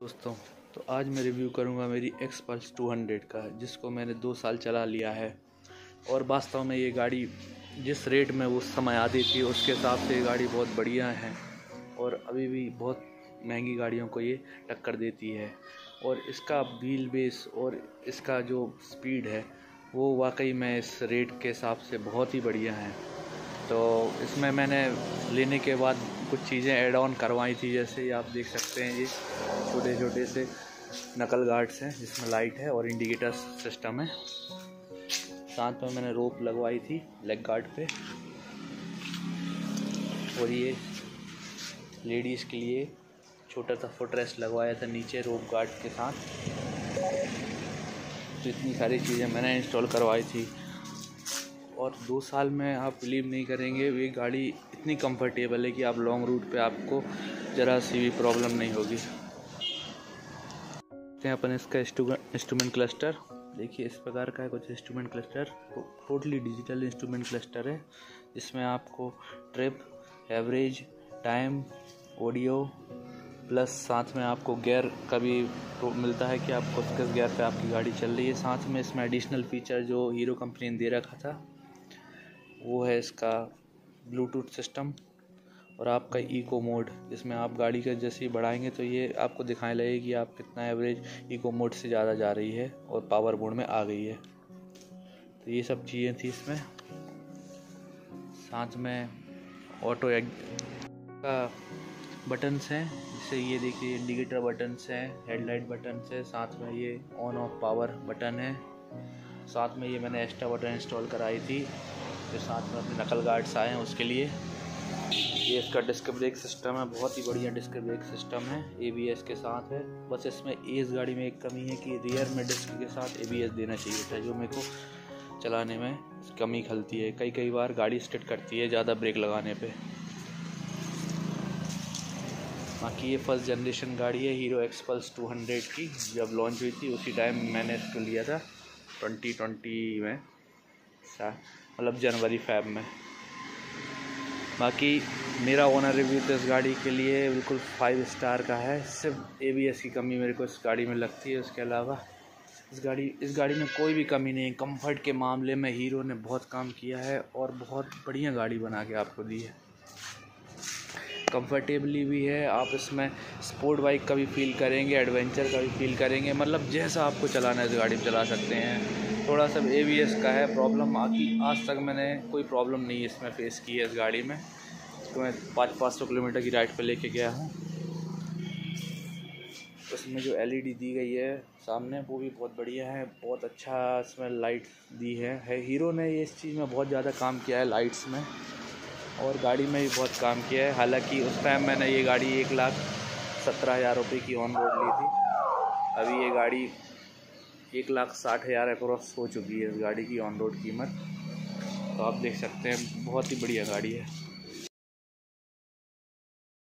दोस्तों तो आज मैं रिव्यू करूँगा मेरी एक्स पल्स टू का, जिसको मैंने दो साल चला लिया है। और वास्तव में ये गाड़ी जिस रेट में उस समय आती थी, उसके हिसाब से ये गाड़ी बहुत बढ़िया है। और अभी भी बहुत महँगी गाड़ियों को ये टक्कर देती है। और इसका व्हील बेस और इसका जो स्पीड है, वो वाकई में इस रेट के हिसाब से बहुत ही बढ़िया है। तो इसमें मैंने लेने के बाद कुछ चीज़ें ऐड ऑन करवाई थी, जैसे आप देख सकते हैं ये। छोटे छोटे से नकल गार्ड्स हैं, जिसमें लाइट है और इंडिकेटर सिस्टम है। साथ में मैंने रोप लगवाई थी लेग गार्ड पे। और ये लेडीज़ के लिए छोटा सा फुट रेस्ट लगवाया था नीचे रोप गार्ड के साथ। तो इतनी सारी चीज़ें मैंने इंस्टॉल करवाई थी। और दो साल में आप बिलीव नहीं करेंगे, ये गाड़ी इतनी कंफर्टेबल है कि आप लॉन्ग रूट पे आपको ज़रा सी भी प्रॉब्लम नहीं होगी। हैं अपन इसका इंस्ट्रूमेंट क्लस्टर देखिए, इस प्रकार का है कुछ instrument cluster totally digital instrument cluster है, जिसमें आपको trip average time audio plus साथ में आपको गियर का भी तो मिलता है कि आप आपको किस गियर पे आपकी गाड़ी चल रही है। साथ में इसमें एडिशनल फीचर जो हीरो कंपनी ने दे रखा था, वो है इसका ब्लूटूथ सिस्टम और आपका इको मोड जिसमें आप गाड़ी का जैसे ही बढ़ाएँगे तो ये आपको दिखाने लगेगी कि आप कितना एवरेज इको मोड से ज़्यादा जा रही है और पावर मोड में आ गई है। तो ये सब चीज़ें थी इसमें। साथ में ऑटो का बटन्स हैं, जैसे ये देखिए इंडिकेटर बटन्स हैं हेडलाइट बटन्स है, साथ में ये ऑन ऑफ़ पावर बटन है। साथ में ये मैंने एक्स्ट्रा बटन इंस्टॉल कराई थी फिर साथ में अपने नकल गार्ड्स आए हैं उसके लिए। ये इसका डिस्क ब्रेक सिस्टम है, बहुत ही बढ़िया डिस्क ब्रेक सिस्टम है एबीएस के साथ है। बस इसमें इस गाड़ी में एक कमी है कि रियर में डिस्क के साथ एबीएस देना चाहिए था, जो मेरे को चलाने में कमी खलती है। कई कई बार गाड़ी स्टिट करती है ज़्यादा ब्रेक लगाने पे। बाकी ये फ़र्स्ट जनरेशन गाड़ी है हीरो एक्सपल्स 200 की। जब लॉन्च हुई थी, उसी टाइम मैंने इसको लिया था 2020 में मतलब जनवरी फैब में। बाकी मेरा ओनर रिव्यू तो इस गाड़ी के लिए बिल्कुल फाइव स्टार का है। सिर्फ़ एबीएस की कमी मेरे को इस गाड़ी में लगती है। उसके अलावा इस गाड़ी इस गाड़ी में कोई भी कमी नहीं है। कंफर्ट के मामले में हीरो ने बहुत काम किया है और बहुत बढ़िया गाड़ी बना के आपको दी है। कंफर्टेबली भी है। आप इसमें स्पोर्ट बाइक का भी फील करेंगे एडवेंचर का भी फील करेंगे। मतलब जैसा आपको चलाना है इस गाड़ी में चला सकते हैं। थोड़ा सा ए वी एस का है प्रॉब्लम आकी आज तक मैंने कोई प्रॉब्लम नहीं इसमें फ़ेस की है इस गाड़ी में। तो मैं पाँच पाँच सौ किलोमीटर की राइड पर लेके गया हूँ। इसमें जो एलईडी दी गई है सामने, वो भी बहुत बढ़िया है। बहुत अच्छा इसमें लाइट दी है। है हीरो ने इस चीज़ में बहुत ज़्यादा काम किया है लाइट्स में। और गाड़ी में भी बहुत काम किया है। हालाँकि उस टाइम मैंने ये गाड़ी एक लाख सत्रह हज़ार रुपये की ऑन रोड ली थी। अभी ये गाड़ी एक लाख साठ हज़ार अक्रॉस हो चुकी है इस गाड़ी की ऑन रोड कीमत। तो आप देख सकते हैं, बहुत ही बढ़िया गाड़ी है।